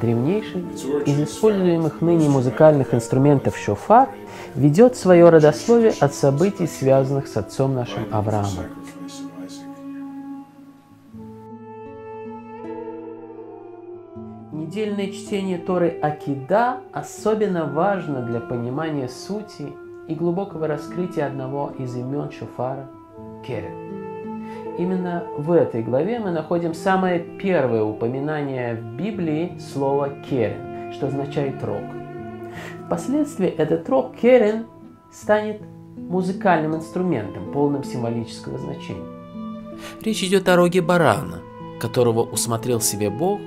Древнейший из используемых ныне музыкальных инструментов шофар ведет свое родословие от событий, связанных с отцом нашим Авраамом. Недельное чтение Торы Акида особенно важно для понимания сути и глубокого раскрытия одного из имен Шофара – Керен. Именно в этой главе мы находим самое первое упоминание в Библии слова «керен», что означает рог. Впоследствии этот рог «керен» станет музыкальным инструментом, полным символического значения. Речь идет о роге барана, которого усмотрел себе Бог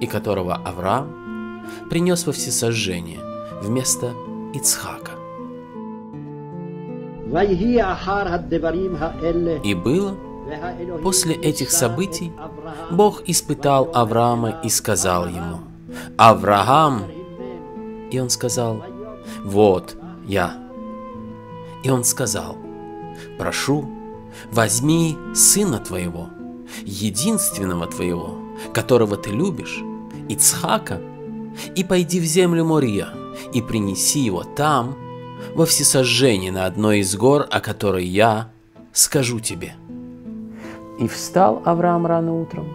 и которого Авраам принес во всесожжение вместо Ицхака. И было, После этих событий Бог испытал Авраама и сказал ему, «Авраам!» И он сказал, «Вот я». И он сказал, «Прошу, возьми сына твоего, единственного твоего, которого ты любишь, Ицхака, и пойди в землю Мория, и принеси его там, во всесожжение на одной из гор, о которой я скажу тебе». И встал Авраам рано утром,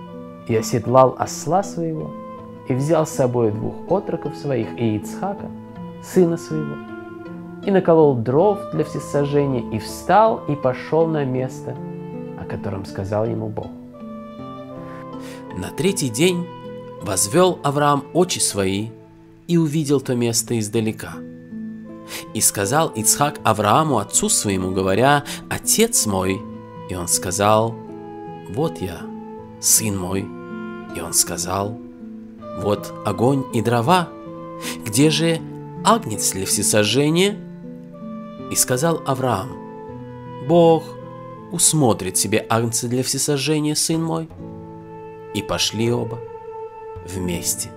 и оседлал осла своего, и взял с собой двух отроков своих и Ицхака, сына своего, и наколол дров для всесожжения, и встал, и пошел на место, о котором сказал ему Бог. На третий день возвел Авраам очи свои и увидел то место издалека. И сказал Ицхак Аврааму, отцу своему, говоря, «Отец мой!» И он сказал, «Вот я, сын мой». И он сказал, «Вот огонь и дрова, где же агнец для всесожжения?» И сказал Авраам, «Бог усмотрит себе агнца для всесожжения, сын мой». И пошли оба вместе.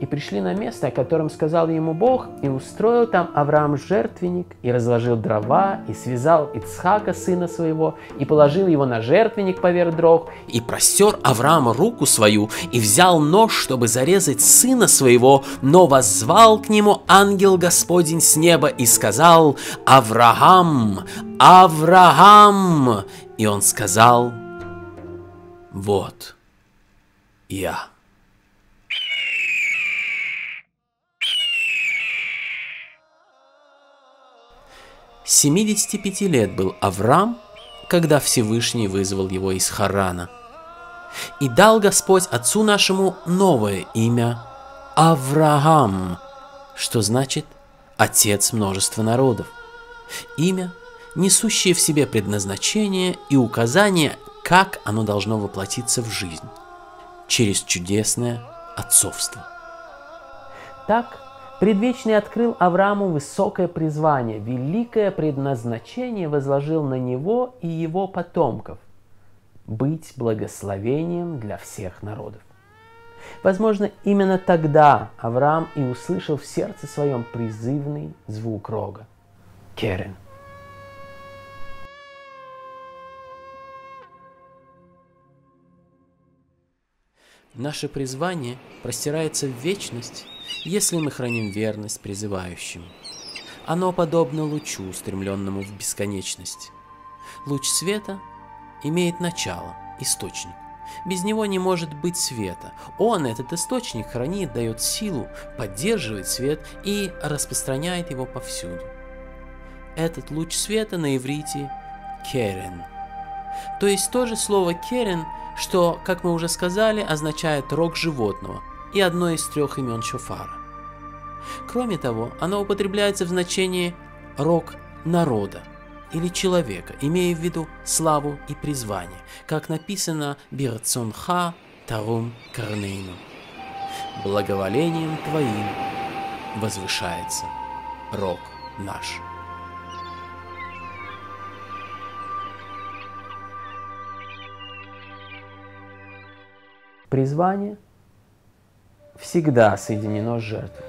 И пришли на место, о котором сказал ему Бог, и устроил там Авраам жертвенник, и разложил дрова, и связал Ицхака, сына своего, и положил его на жертвенник поверх дров, и простер Авраам руку свою, и взял нож, чтобы зарезать сына своего, но воззвал к нему ангел Господень с неба и сказал, «Авраам! Авраам!» И он сказал, «Вот я». Семидесяти пяти лет был Авраам, когда Всевышний вызвал его из Харана. И дал Господь отцу нашему новое имя Авраам, что значит «отец множества народов». Имя, несущее в себе предназначение и указание, как оно должно воплотиться в жизнь через чудесное отцовство. Так, Предвечный открыл Аврааму высокое призвание, великое предназначение возложил на него и его потомков – быть благословением для всех народов. Возможно, именно тогда Авраам и услышал в сердце своем призывный звук рога – керен. Наше призвание простирается в вечность, если мы храним верность призывающему. Оно подобно лучу, устремленному в бесконечность. Луч света имеет начало, источник. Без него не может быть света. Он, этот источник, хранит, дает силу, поддерживает свет и распространяет его повсюду. Этот луч света на иврите «керен». То есть то же слово «керен», что, как мы уже сказали, означает рог животного и одно из трех имен шофара. Кроме того, оно употребляется в значении рог народа или человека, имея в виду славу и призвание, как написано «Бирцонха тарум карнейну». Благоволением Твоим возвышается рог наш. Призвание всегда соединено с жертвой.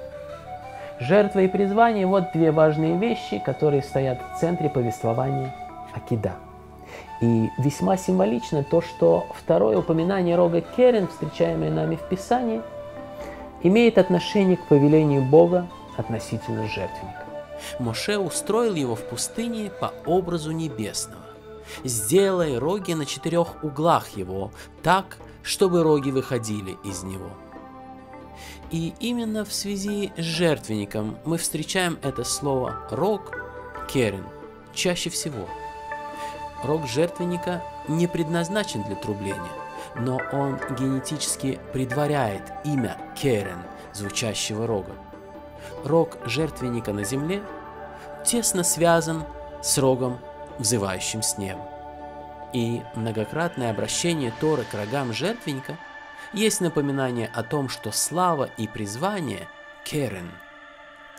Жертва и призвание – вот две важные вещи, которые стоят в центре повествования Акида. И весьма символично то, что второе упоминание рога Керен, встречаемое нами в Писании, имеет отношение к повелению Бога относительно жертвенника. Моше устроил его в пустыне по образу небесного. Сделай роги на четырех углах его, так, чтобы роги выходили из него. И именно в связи с жертвенником мы встречаем это слово «рог» керен чаще всего. Рог жертвенника не предназначен для трубления, но он генетически предваряет имя керен, звучащего рога. Рог жертвенника на земле тесно связан с рогом, взывающим с неба. И многократное обращение Торы к рогам жертвенника есть напоминание о том, что слава и призвание Керен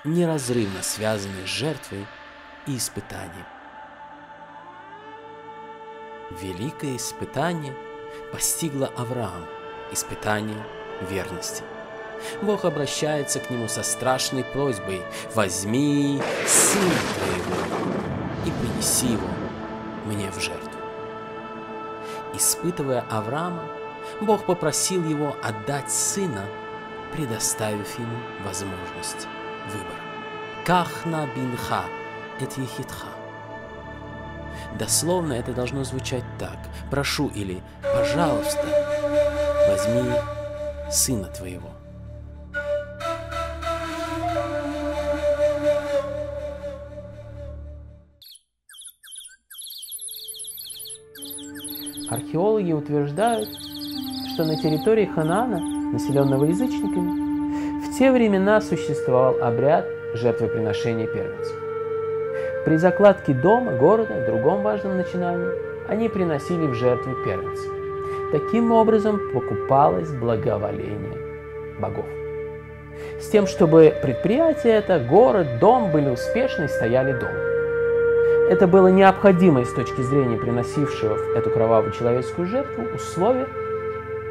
неразрывно связаны с жертвой и испытанием. Великое испытание постигло Авраам, испытание верности. Бог обращается к нему со страшной просьбой «Возьми сына твоего и принеси его мне в жертву». Испытывая Авраама, Бог попросил его отдать сына, предоставив ему возможность выбора. Кахна бинха эт ехитха. Дословно это должно звучать так. Прошу или пожалуйста, возьми сына твоего. Археологи утверждают, что на территории Ханаана, населенного язычниками, в те времена существовал обряд жертвоприношения первенцев. При закладке дома, города, другом важном начинании, они приносили в жертву первенца. Таким образом покупалось благоволение богов. С тем, чтобы предприятие это, город, дом были успешны и стояли дома. Это было необходимое с точки зрения приносившего эту кровавую человеческую жертву условие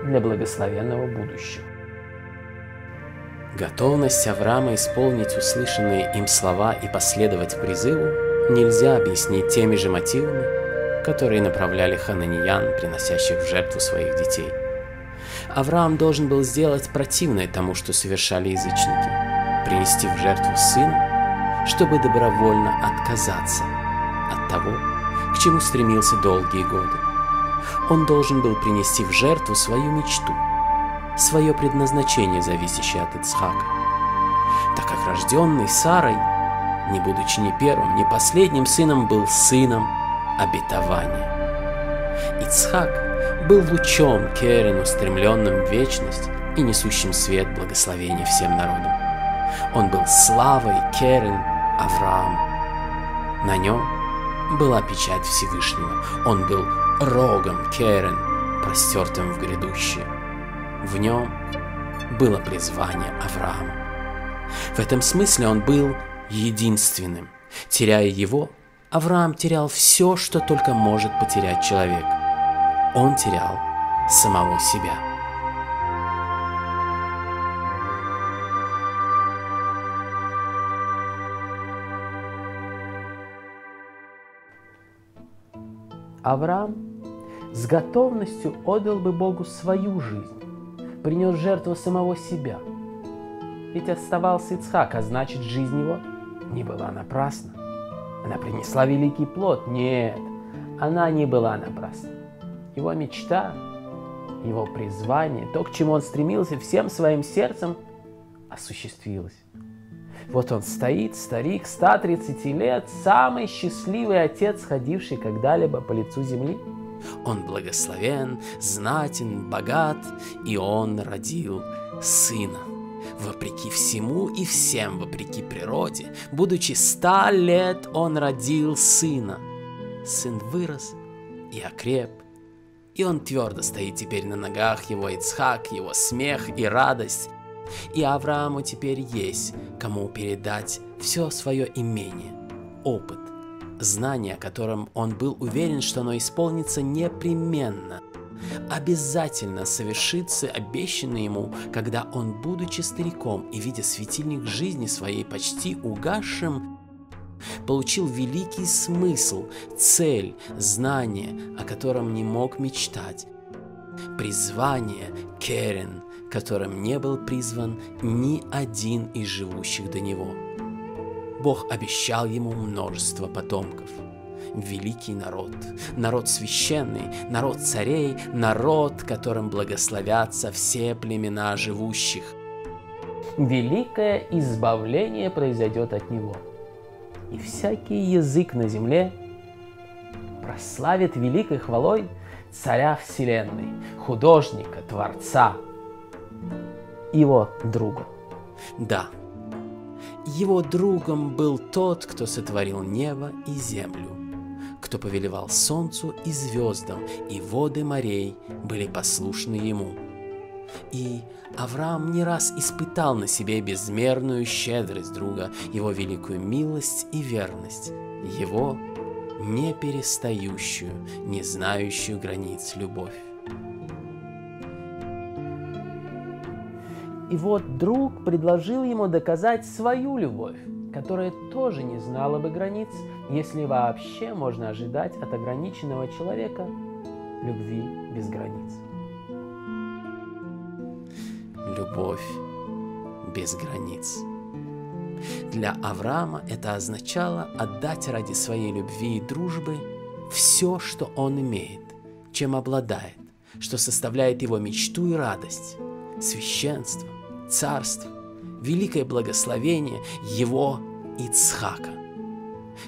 для благословенного будущего. Готовность Авраама исполнить услышанные им слова и последовать призыву нельзя объяснить теми же мотивами, которые направляли хананиян, приносящих в жертву своих детей. Авраам должен был сделать противное тому, что совершали язычники, принести в жертву сына, чтобы добровольно отказаться от того, к чему стремился долгие годы. Он должен был принести в жертву свою мечту, свое предназначение, зависящее от Ицхака. Так как рожденный Сарой, не будучи ни первым, ни последним сыном, был сыном обетования. Ицхак был лучом Керен, устремленным в вечность и несущим свет благословения всем народам. Он был славой Керен Авраам. На нем была печать Всевышнего. Он был рогом Керен, простертым в грядущее. В нем было призвание Авраама. В этом смысле он был единственным. Теряя его, Авраам терял все, что только может потерять человек. Он терял самого себя. Авраам с готовностью отдал бы Богу свою жизнь, принес жертву самого себя. Ведь оставался Ицхак, а значит жизнь его не была напрасна. Она принесла великий плод. Нет, она не была напрасна. Его мечта, его призвание, то, к чему он стремился всем своим сердцем, осуществилось. Вот он стоит, старик, 130 лет, самый счастливый отец, ходивший когда-либо по лицу земли. Он благословен, знатен, богат, и он родил сына. Вопреки всему и всем, вопреки природе, будучи ста лет, он родил сына. Сын вырос и окреп, и он твердо стоит теперь на ногах, его Ицхак, его смех и радость. И Аврааму теперь есть кому передать все свое имение, опыт, знание, о котором он был уверен, что оно исполнится непременно – обязательно совершится обещанное ему, когда он, будучи стариком и видя светильник жизни своей почти угасшим, получил великий смысл, цель, знание, о котором не мог мечтать. Призвание Керен, которым не был призван ни один из живущих до него. Бог обещал ему множество потомков. Великий народ, народ священный, народ царей, народ, которым благословятся все племена живущих. Великое избавление произойдет от него – и всякий язык на земле прославит великой хвалой царя вселенной, художника, творца, его друга. Да, его другом был тот, кто сотворил небо и землю, кто повелевал солнцу и звездам, и воды морей были послушны ему – и Авраам не раз испытал на себе безмерную щедрость друга, его великую милость и верность, его не перестающую, не знающую границ любовь. И вот друг предложил ему доказать свою любовь, которая тоже не знала бы границ, если вообще можно ожидать от ограниченного человека любви без границ любовь без границ. Для Авраама это означало отдать ради своей любви и дружбы все, что он имеет, чем обладает, что составляет его мечту и радость, священство, царство, великое благословение его Ицхака.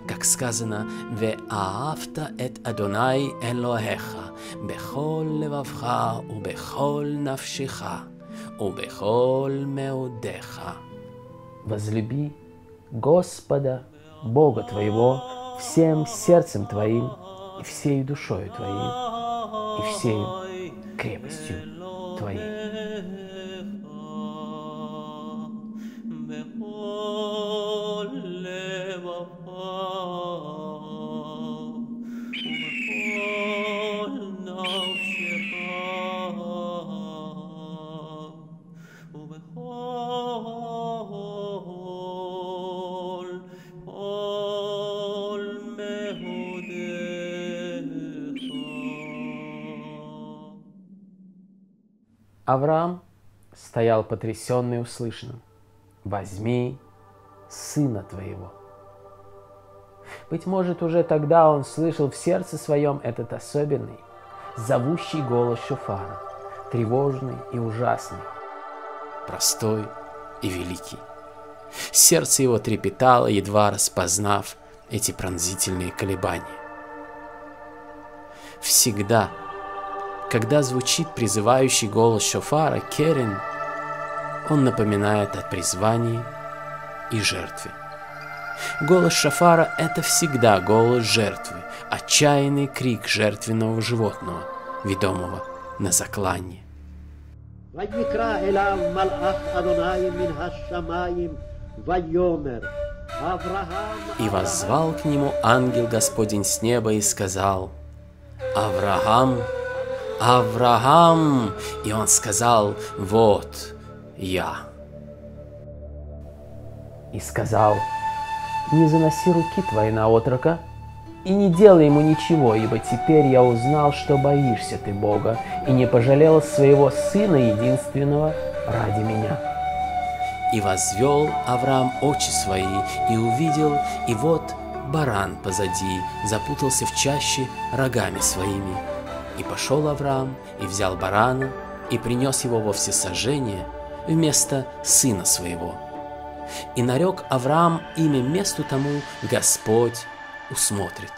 Как сказано, «Ве'аавта эт Адонай Элоэха, бехол левавха убехол навшиха». убехол меудеха. Возлюби Господа, Бога твоего, всем сердцем твоим и всей душою твоей и всей крепостью твоей. Авраам стоял потрясенный услышанным. «Возьми сына твоего». Быть может, уже тогда он слышал в сердце своем этот особенный, зовущий голос шофара, тревожный и ужасный. Простой и великий. Сердце его трепетало, едва распознав эти пронзительные колебания. Всегда когда звучит призывающий голос шофара Керен, он напоминает о призвании и жертве. Голос шофара – это всегда голос жертвы, отчаянный крик жертвенного животного, ведомого на заклание. И воззвал к нему ангел Господень с неба и сказал, «Авраам, Авраам. И он сказал, вот я. И сказал, не заноси руки твои на отрока, и не делай ему ничего, ибо теперь я узнал, что боишься ты Бога, и не пожалел своего сына единственного ради меня. И возвел Авраам очи свои, и увидел, и вот баран позади запутался в чаще рогами своими, и пошел Авраам, и взял барана, и принес его во всесожжение вместо сына своего. И нарек Авраам имя месту тому Господь усмотрит.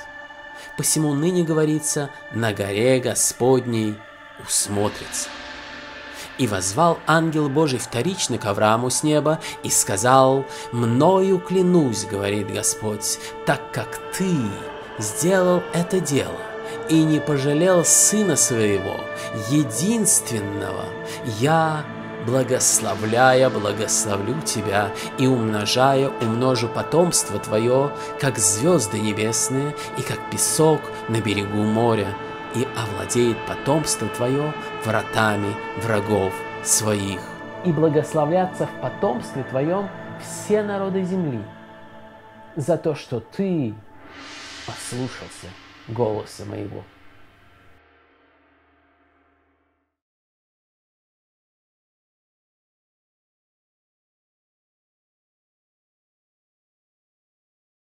Посему ныне говорится, на горе Господней усмотрится. И возвал ангел Божий вторично к Аврааму с неба и сказал, «Мною клянусь, — говорит Господь, — так как ты сделал это дело, и не пожалел сына своего, единственного, я, благословляя, благословлю тебя и умножая, умножу потомство твое, как звезды небесные и как песок на берегу моря, и овладеет потомство твое вратами врагов своих. И благословлятся в потомстве твоем все народы земли, за то, что ты послушался голоса моего.